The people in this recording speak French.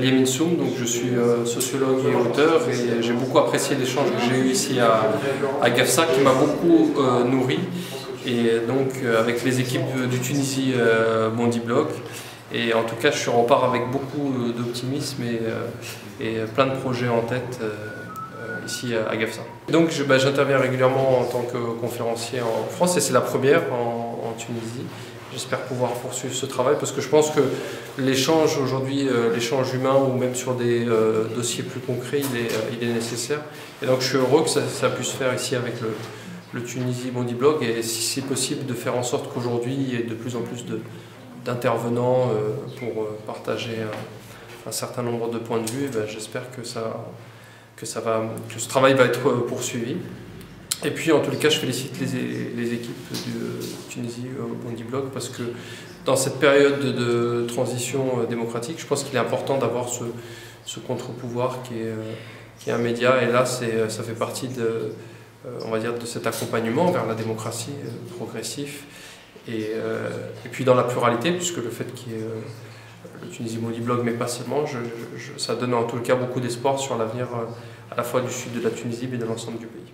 Liemin Soum, donc je suis sociologue et auteur et j'ai beaucoup apprécié l'échange que j'ai eu ici à, GAFSA qui m'a beaucoup nourri. Et donc avec les équipes du Tunisie Bondi Blog et en tout cas je suis repart avec beaucoup d'optimisme et, plein de projets en tête ici à GAFSA. Donc bah, j'interviens régulièrement en tant que conférencier en France et c'est la première en, Tunisie. J'espère pouvoir poursuivre ce travail parce que je pense que l'échange aujourd'hui, euh, l'échange humain ou même sur des euh, dossiers plus concrets, il est, euh, il est, nécessaire. Et donc je suis heureux que ça, puisse se faire ici avec le, le Tunisie Bondi Blog et si c'est possible de faire en sorte qu'aujourd'hui il y ait de plus en plus d'intervenants pour partager un, certain nombre de points de vue, ben, j'espère que ça que, ça va, que ce travail va être euh, poursuivi. Et puis, en tous les cas, je félicite les, les équipes de euh, Tunisie au euh, Bondi Blog parce que dans cette période de, transition démocratique, je pense qu'il est important d'avoir ce, ce contre-pouvoir qui est, qui est un média. Et là, ça fait partie de, on va dire, de cet accompagnement vers la démocratie progressif. Et, et, puis dans la pluralité, puisque le fait qu'il y ait le Tunisie Modi Blog, mais pas seulement. ça donne en tout cas beaucoup d'espoir sur l'avenir euh, à la fois du sud de la Tunisie et de l'ensemble du pays.